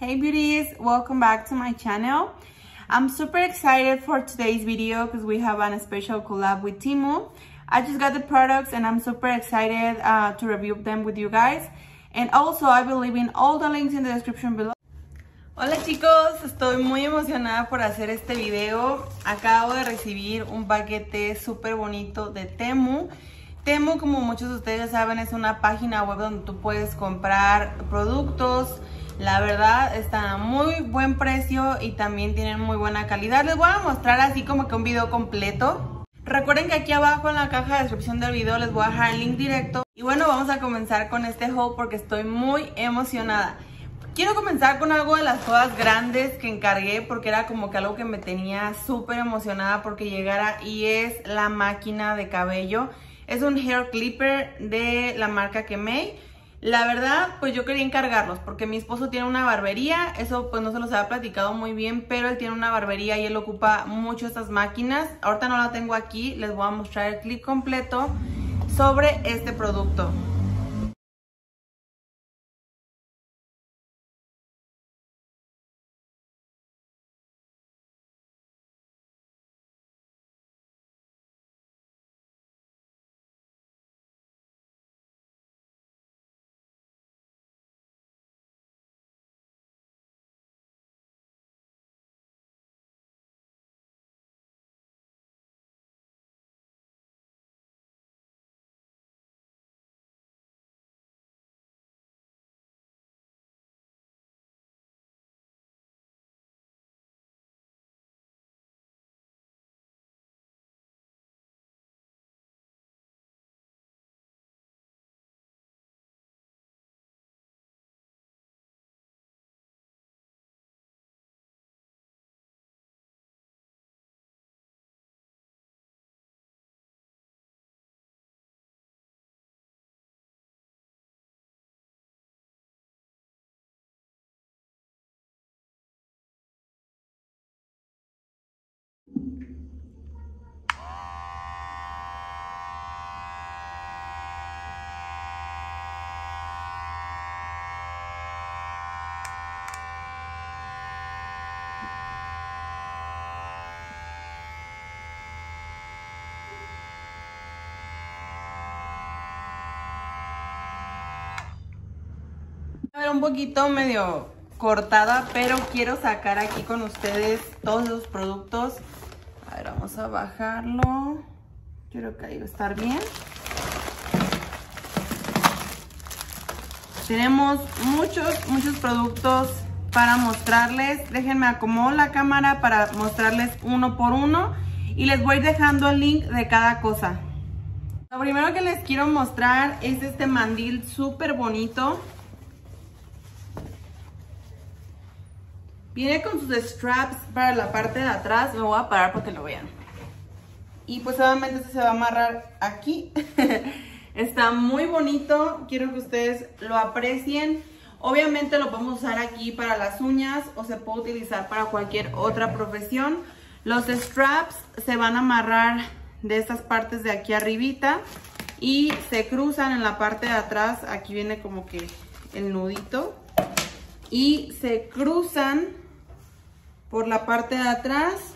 Hey beauties, welcome back to my channel. I'm super excited for today's video because we have a special collab with Timu. I just got the products and I'm super excited uh, to review them with you guys. And also I will leave in all the links in the description below. Hola chicos, estoy muy emocionada por hacer este video. Acabo de recibir un paquete súper bonito de Temu. Temu, como muchos de ustedes saben, es una página web donde tú puedes comprar productos. La verdad está a muy buen precio y también tienen muy buena calidad. Les voy a mostrar así como que un video completo. Recuerden que aquí abajo en la caja de descripción del video les voy a dejar el link directo. Y bueno, vamos a comenzar con este haul porque estoy muy emocionada. Quiero comenzar con algo de las cosas grandes que encargué porque era como que algo que me tenía súper emocionada porque llegara y es la máquina de cabello. Es un hair clipper de la marca Kemei. La verdad, pues yo quería encargarlos porque mi esposo tiene una barbería, eso pues no se los había platicado muy bien, pero él tiene una barbería y él ocupa mucho estas máquinas. Ahorita no la tengo aquí, les voy a mostrar el clip completo sobre este producto. Un poquito medio cortada, pero quiero sacar aquí con ustedes todos los productos. A ver, vamos a bajarlo. Quiero que ahí va a estar bien. Tenemos muchos, muchos productos para mostrarles. Déjenme acomodar la cámara para mostrarles uno por uno. Y les voy dejando el link de cada cosa. Lo primero que les quiero mostrar es este mandil súper bonito. Viene con sus straps para la parte de atrás. Me voy a parar para que lo vean. Y pues obviamente se va a amarrar aquí. Está muy bonito. Quiero que ustedes lo aprecien. Obviamente lo podemos usar aquí para las uñas o se puede utilizar para cualquier otra profesión. Los straps se van a amarrar de estas partes de aquí arribita y se cruzan en la parte de atrás. Aquí viene como que el nudito. Y se cruzan por la parte de atrás.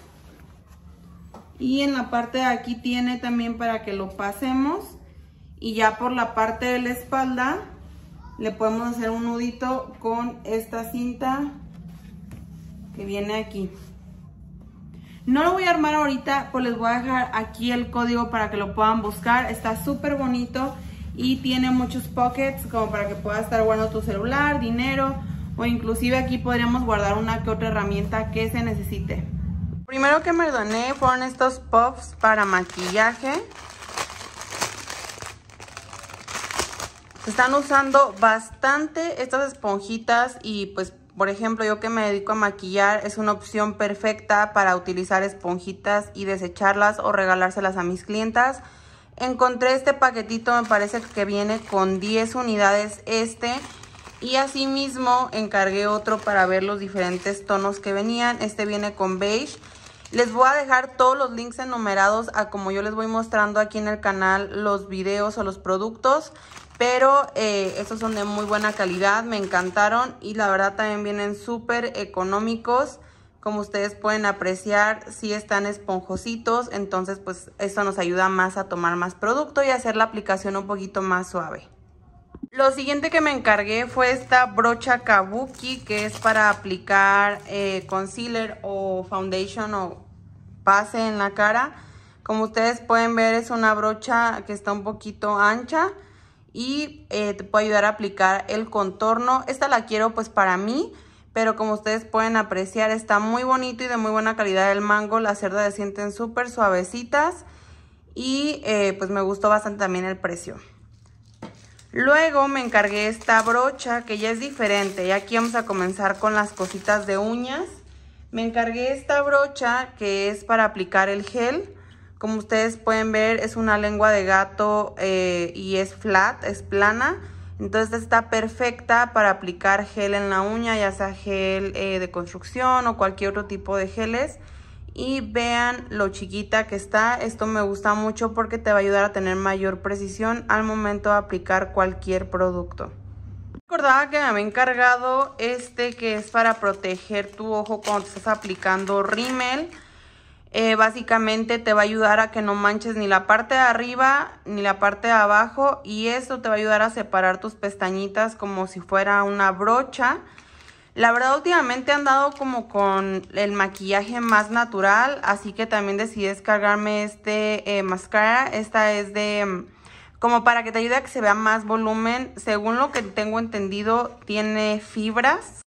Y en la parte de aquí tiene también para que lo pasemos. Y ya por la parte de la espalda le podemos hacer un nudito con esta cinta que viene aquí. No lo voy a armar ahorita pues les voy a dejar aquí el código para que lo puedan buscar. Está súper bonito y tiene muchos pockets como para que puedas estar guardando tu celular, dinero o inclusive aquí podríamos guardar una que otra herramienta que se necesite. Primero que me doné fueron estos puffs para maquillaje. Se están usando bastante estas esponjitas y pues por ejemplo yo que me dedico a maquillar es una opción perfecta para utilizar esponjitas y desecharlas o regalárselas a mis clientas. Encontré este paquetito, me parece que viene con 10 unidades este y asimismo encargué otro para ver los diferentes tonos que venían. Este viene con beige. Les voy a dejar todos los links enumerados a como yo les voy mostrando aquí en el canal los videos o los productos. Pero eh, estos son de muy buena calidad, me encantaron y la verdad también vienen súper económicos. Como ustedes pueden apreciar, sí están esponjositos, entonces pues esto nos ayuda más a tomar más producto y hacer la aplicación un poquito más suave. Lo siguiente que me encargué fue esta brocha Kabuki, que es para aplicar eh, concealer o foundation o pase en la cara. Como ustedes pueden ver es una brocha que está un poquito ancha y eh, te puede ayudar a aplicar el contorno. Esta la quiero pues para mí, pero como ustedes pueden apreciar está muy bonito y de muy buena calidad el mango. Las cerdas se sienten súper suavecitas y eh, pues me gustó bastante también el precio. Luego me encargué esta brocha que ya es diferente y aquí vamos a comenzar con las cositas de uñas. Me encargué esta brocha que es para aplicar el gel. Como ustedes pueden ver es una lengua de gato eh, y es flat, es plana. Entonces está perfecta para aplicar gel en la uña, ya sea gel eh, de construcción o cualquier otro tipo de geles y vean lo chiquita que está. Esto me gusta mucho porque te va a ayudar a tener mayor precisión al momento de aplicar cualquier producto. Recordaba que me había encargado este que es para proteger tu ojo cuando estás aplicando rímel. Eh, básicamente te va a ayudar a que no manches ni la parte de arriba ni la parte de abajo y esto te va a ayudar a separar tus pestañitas como si fuera una brocha. La verdad últimamente he andado como con el maquillaje más natural, así que también decidí descargarme este eh, mascara. Esta es de mm, como para que te ayude a que se vea más volumen. Según lo que tengo entendido, tiene fibras.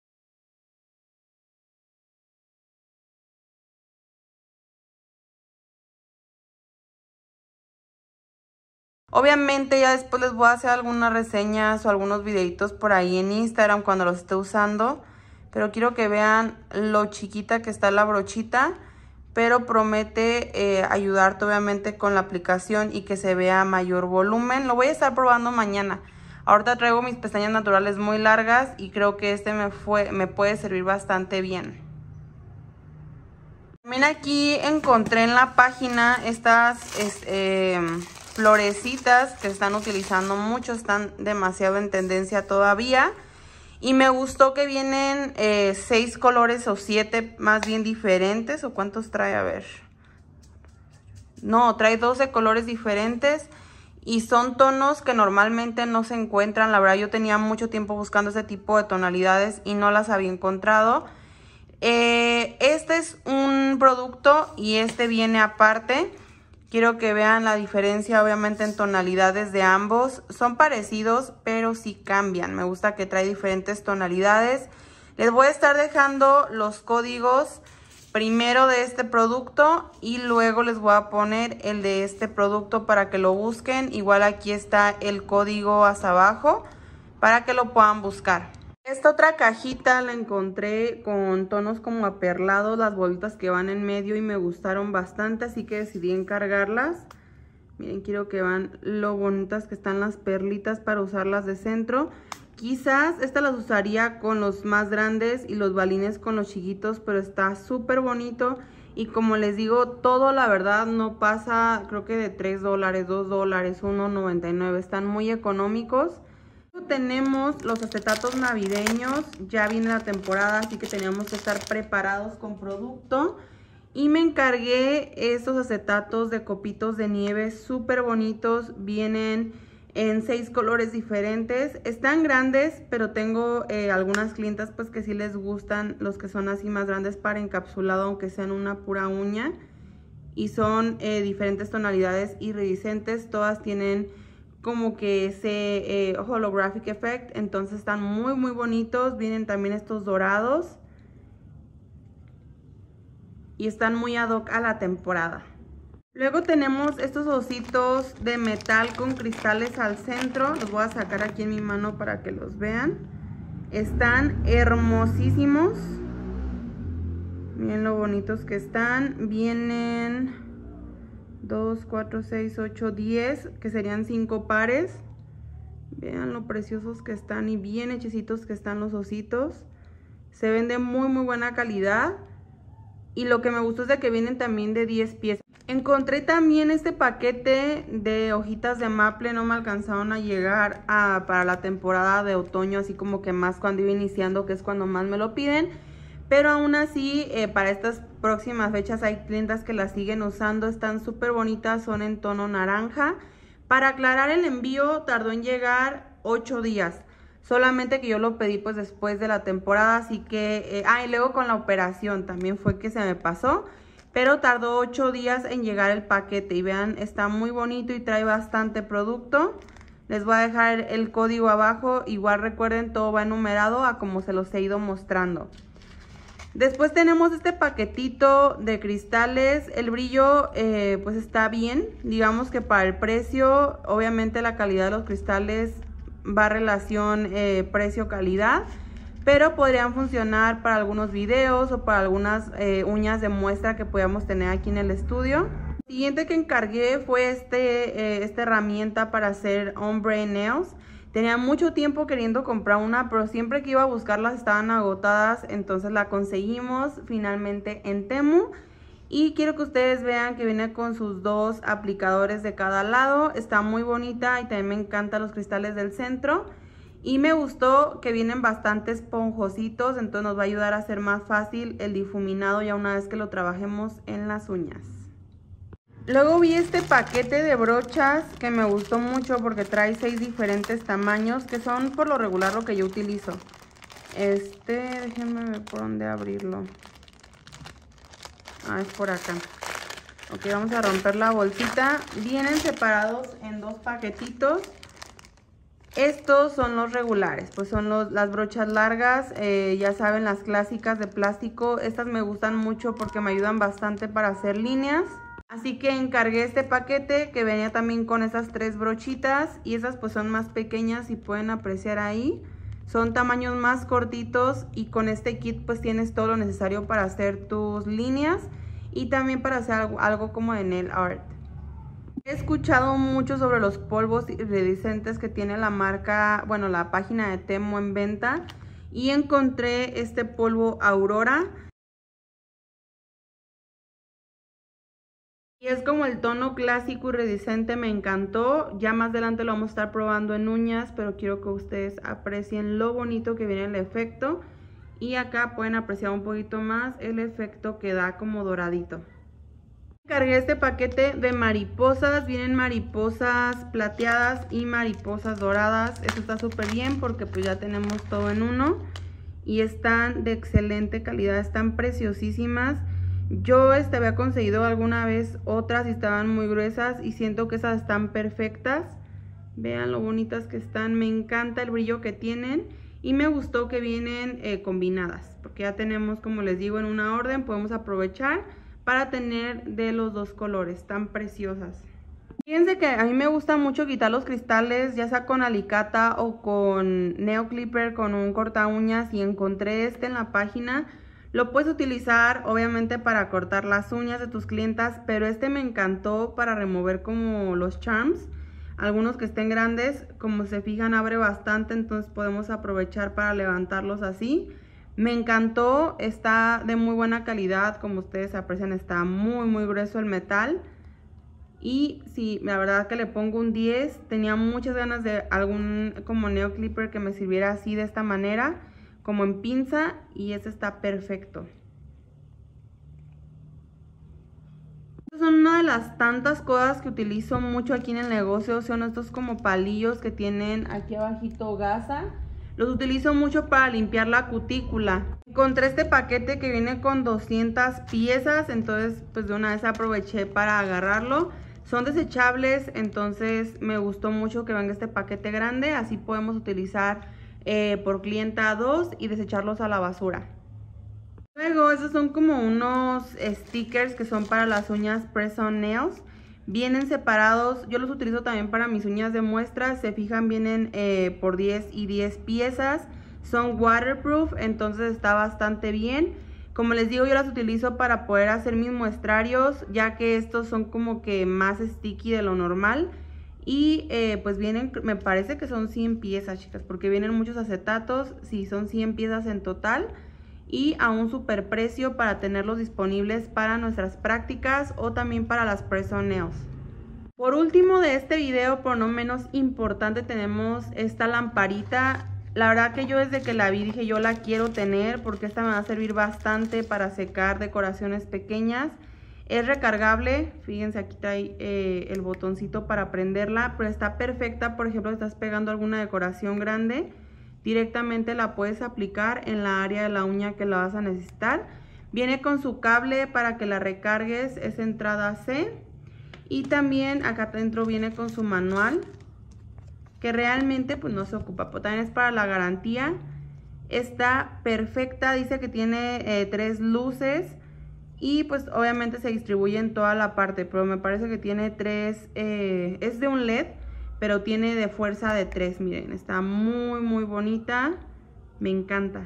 Obviamente ya después les voy a hacer algunas reseñas o algunos videitos por ahí en Instagram cuando los esté usando pero quiero que vean lo chiquita que está la brochita, pero promete eh, ayudarte obviamente con la aplicación y que se vea mayor volumen. Lo voy a estar probando mañana. Ahorita traigo mis pestañas naturales muy largas y creo que este me, fue, me puede servir bastante bien. También aquí encontré en la página estas eh, florecitas que están utilizando mucho, están demasiado en tendencia todavía. Y me gustó que vienen eh, seis colores o siete más bien diferentes. ¿O cuántos trae? A ver. No, trae 12 colores diferentes. Y son tonos que normalmente no se encuentran. La verdad yo tenía mucho tiempo buscando ese tipo de tonalidades y no las había encontrado. Eh, este es un producto y este viene aparte. Quiero que vean la diferencia obviamente en tonalidades de ambos. Son parecidos, pero sí cambian. Me gusta que trae diferentes tonalidades. Les voy a estar dejando los códigos primero de este producto y luego les voy a poner el de este producto para que lo busquen. Igual aquí está el código hasta abajo para que lo puedan buscar. Esta otra cajita la encontré con tonos como aperlados, las bolitas que van en medio y me gustaron bastante, así que decidí encargarlas. Miren, quiero que vean lo bonitas que están las perlitas para usarlas de centro. Quizás estas las usaría con los más grandes y los balines con los chiquitos, pero está súper bonito. Y como les digo, todo la verdad no pasa, creo que de 3 dólares, 2 dólares, 1.99. Están muy económicos. Tenemos los acetatos navideños, ya viene la temporada, así que teníamos que estar preparados con producto. Y me encargué estos acetatos de copitos de nieve súper bonitos, vienen en seis colores diferentes. Están grandes, pero tengo eh, algunas clientas pues que sí les gustan los que son así más grandes para encapsulado, aunque sean una pura uña. Y son eh, diferentes tonalidades iridiscentes, todas tienen como que ese eh, holographic effect. Entonces están muy muy bonitos. Vienen también estos dorados. Y están muy ad hoc a la temporada. Luego tenemos estos ositos de metal con cristales al centro. Los voy a sacar aquí en mi mano para que los vean. Están hermosísimos. Miren lo bonitos que están. Vienen 2, 4, 6, 8, 10, que serían 5 pares. Vean lo preciosos que están y bien hechecitos que están los ositos. Se ven de muy muy buena calidad. Y lo que me gustó es de que vienen también de 10 piezas. Encontré también este paquete de hojitas de maple, no me alcanzaron a llegar para la temporada de otoño, así como que más cuando iba iniciando, que es cuando más me lo piden. Pero aún así, eh, para estas próximas fechas hay clientas que las siguen usando, están súper bonitas, son en tono naranja. Para aclarar el envío tardó en llegar 8 días, solamente que yo lo pedí pues después de la temporada, así que... Eh, ah, y luego con la operación también fue que se me pasó. Pero tardó 8 días en llegar el paquete. Y vean está muy bonito y trae bastante producto. Les voy a dejar el código abajo. Igual recuerden todo va enumerado a como se los he ido mostrando después tenemos este paquetito de cristales el brillo eh, pues está bien digamos que para el precio obviamente la calidad de los cristales va relación eh, precio calidad pero podrían funcionar para algunos videos o para algunas eh, uñas de muestra que podamos tener aquí en el estudio. El siguiente que encargué fue este, esta herramienta para hacer ombre nails. Tenía mucho tiempo queriendo comprar una, pero siempre que iba a buscarlas estaban agotadas, entonces la conseguimos finalmente en Temu. Y quiero que ustedes vean que viene con sus dos aplicadores de cada lado. Está muy bonita y también me encantan los cristales del centro. Y me gustó que vienen bastante esponjositos, entonces nos va a ayudar a hacer más fácil el difuminado ya una vez que lo trabajemos en las uñas. Luego vi este paquete de brochas que me gustó mucho porque trae seis diferentes tamaños que son por lo regular lo que yo utilizo. Este, déjenme ver por dónde abrirlo. Ah, es por acá. Ok, vamos a romper la bolsita. Vienen separados en dos paquetitos. Estos son los regulares, pues son las brochas largas, eh, ya saben, las clásicas de plástico. Estas me gustan mucho porque me ayudan bastante para hacer líneas. Así que encargué este paquete que venía también con esas tres brochitas y esas pues son más pequeñas y pueden apreciar ahí. Son tamaños más cortitos y con este kit pues tienes todo lo necesario para hacer tus líneas y también para hacer algo, como de nail art. He escuchado mucho sobre los polvos iridiscentes que tiene la marca, bueno, la página de Temo en venta. Y encontré este polvo Aurora. Y es como el tono clásico iridiscente, me encantó. Ya más adelante lo vamos a estar probando en uñas, pero quiero que ustedes aprecien lo bonito que viene el efecto. Y acá pueden apreciar un poquito más el efecto que da como doradito. Cargué este paquete de mariposas, vienen mariposas plateadas y mariposas doradas. Esto está súper bien porque pues ya tenemos todo en uno. Y están de excelente calidad, están preciosísimas. Yo este, había conseguido alguna vez otras y estaban muy gruesas y siento que esas están perfectas. Vean lo bonitas que están, me encanta el brillo que tienen. Y me gustó que vienen eh, combinadas, porque ya tenemos, como les digo, en una orden, podemos aprovechar para tener de los dos colores tan preciosas. Fíjense que a mí me gusta mucho quitar los cristales, ya sea con alicata o con neo clipper, con un corta uñas y encontré este en la página. Lo puedes utilizar obviamente para cortar las uñas de tus clientas, pero este me encantó para remover como los charms. Algunos que estén grandes, como se fijan abre bastante, entonces podemos aprovechar para levantarlos así. Me encantó, está de muy buena calidad, como ustedes aprecian está muy muy grueso el metal. Y sí, la verdad que le pongo un 10, tenía muchas ganas de algún como neo clipper que me sirviera así de esta manera, como en pinza y ese está perfecto. son una de las tantas cosas que utilizo mucho aquí en el negocio, son estos como palillos que tienen aquí abajito gasa los utilizo mucho para limpiar la cutícula. Encontré este paquete que viene con 200 piezas, entonces pues de una vez aproveché para agarrarlo. Son desechables, entonces me gustó mucho que venga este paquete grande, así podemos utilizar eh, por clienta dos y desecharlos a la basura. Luego, esos son como unos stickers que son para las uñas Press On Nails. Vienen separados, yo los utilizo también para mis uñas de muestra, se fijan vienen eh, por 10 y 10 piezas, son waterproof, entonces está bastante bien. Como les digo, yo las utilizo para poder hacer mis muestrarios, ya que estos son como que más sticky de lo normal. Y eh, pues vienen, me parece que son 100 piezas, chicas, porque vienen muchos acetatos, sí, son 100 piezas en total. y a un super precio para tenerlos disponibles para nuestras prácticas o también para las nails. Por último de este video, por no menos importante, tenemos esta lamparita. La verdad que yo desde que la vi dije yo la quiero tener porque esta me va a servir bastante para secar decoraciones pequeñas. Es recargable, fíjense aquí está eh, el botoncito para prenderla, pero está perfecta, por ejemplo, estás pegando alguna decoración grande, directamente la puedes aplicar en la área de la uña que la vas a necesitar. Viene con su cable para que la recargues, es entrada C. Y también acá adentro viene con su manual, que realmente pues no se ocupa, pero también es para la garantía. Está perfecta, dice que tiene eh, tres luces y pues obviamente se distribuye en toda la parte, pero me parece que tiene tres, eh, es de un LED, pero tiene de fuerza de tres, miren, está muy muy bonita, me encanta.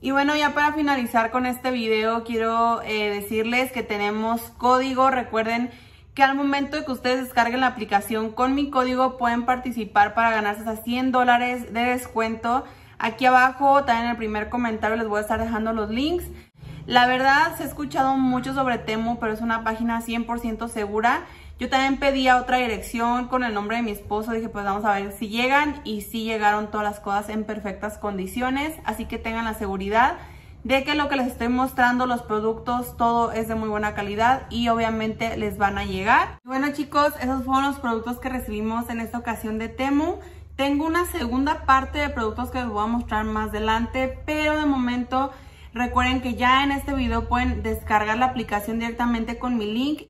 Y bueno, ya para finalizar con este video, quiero eh, decirles que tenemos código, recuerden que al momento de que ustedes descarguen la aplicación con mi código pueden participar para ganarse hasta 100 dólares de descuento. Aquí abajo, también en el primer comentario les voy a estar dejando los links. La verdad, se ha escuchado mucho sobre Temu, pero es una página 100% segura. Yo también pedí a otra dirección con el nombre de mi esposo. Dije, pues vamos a ver si llegan. Y sí llegaron todas las cosas en perfectas condiciones. Así que tengan la seguridad de que lo que les estoy mostrando, los productos, todo es de muy buena calidad y obviamente les van a llegar. Bueno chicos, esos fueron los productos que recibimos en esta ocasión de Temu. Tengo una segunda parte de productos que les voy a mostrar más adelante, pero de momento recuerden que ya en este video pueden descargar la aplicación directamente con mi link